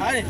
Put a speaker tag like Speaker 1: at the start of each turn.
Speaker 1: 哎。